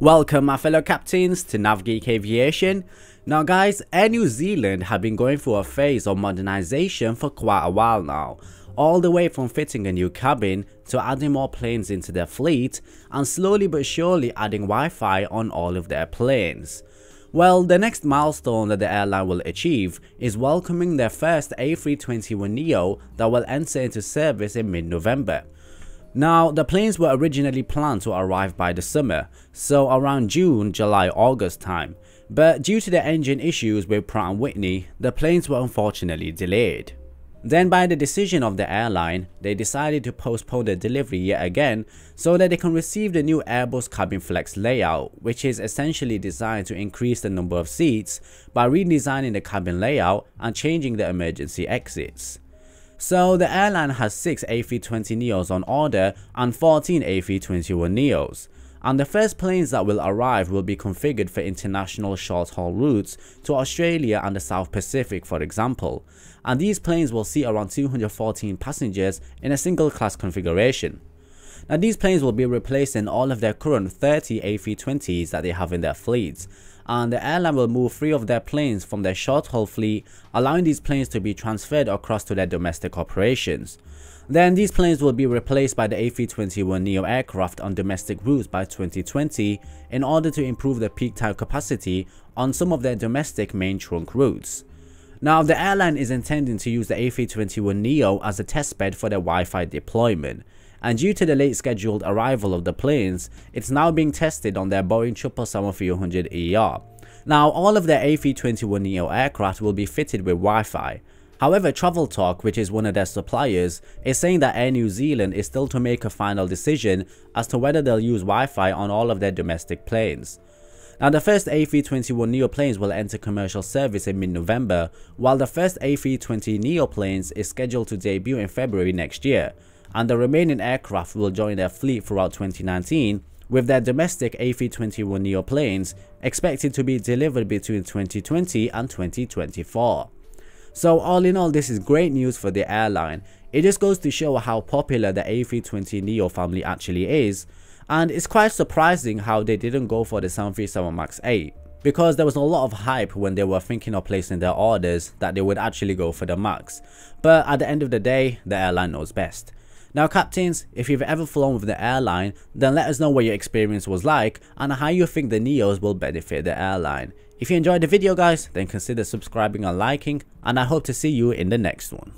Welcome my fellow captains to NavGeek Aviation. Now guys, Air New Zealand have been going through a phase of modernization for quite a while now. All the way from fitting a new cabin to adding more planes into their fleet and slowly but surely adding Wi-Fi on all of their planes. Well, the next milestone that the airline will achieve is welcoming their first A321neo that will enter into service in mid-November. Now, the planes were originally planned to arrive by the summer, so around June, July, August time, but due to the engine issues with Pratt & Whitney, the planes were unfortunately delayed. Then by the decision of the airline, they decided to postpone the delivery yet again so that they can receive the new Airbus Cabin Flex layout, which is essentially designed to increase the number of seats by redesigning the cabin layout and changing the emergency exits. So the airline has 6 A320neos on order and 14 A321neos. And the first planes that will arrive will be configured for international short-haul routes to Australia and the South Pacific for example. And these planes will seat around 214 passengers in a single class configuration. Now these planes will be replacing all of their current 30 A320s that they have in their fleets and the airline will move three of their planes from their short-haul fleet, allowing these planes to be transferred across to their domestic operations. Then these planes will be replaced by the A321neo aircraft on domestic routes by 2020 in order to improve the peak time capacity on some of their domestic main trunk routes. Now the airline is intending to use the A321neo as a testbed for their Wi-Fi deployment and due to the late scheduled arrival of the planes, it's now being tested on their Boeing 777-300ER. Now, all of their A321neo aircraft will be fitted with Wi-Fi. However, Travel Talk, which is one of their suppliers, is saying that Air New Zealand is still to make a final decision as to whether they'll use Wi-Fi on all of their domestic planes. Now the first A321neo planes will enter commercial service in mid-November, while the first A320neo planes is scheduled to debut in February next year and the remaining aircraft will join their fleet throughout 2019 with their domestic A321neo planes expected to be delivered between 2020 and 2024. So all in all this is great news for the airline, it just goes to show how popular the A320neo family actually is and it's quite surprising how they didn't go for the 737 MAX 8 because there was a lot of hype when they were thinking of placing their orders that they would actually go for the MAX. But at the end of the day, the airline knows best. Now captains, if you've ever flown with the airline, then let us know what your experience was like and how you think the Neos will benefit the airline. If you enjoyed the video guys, then consider subscribing and liking and I hope to see you in the next one.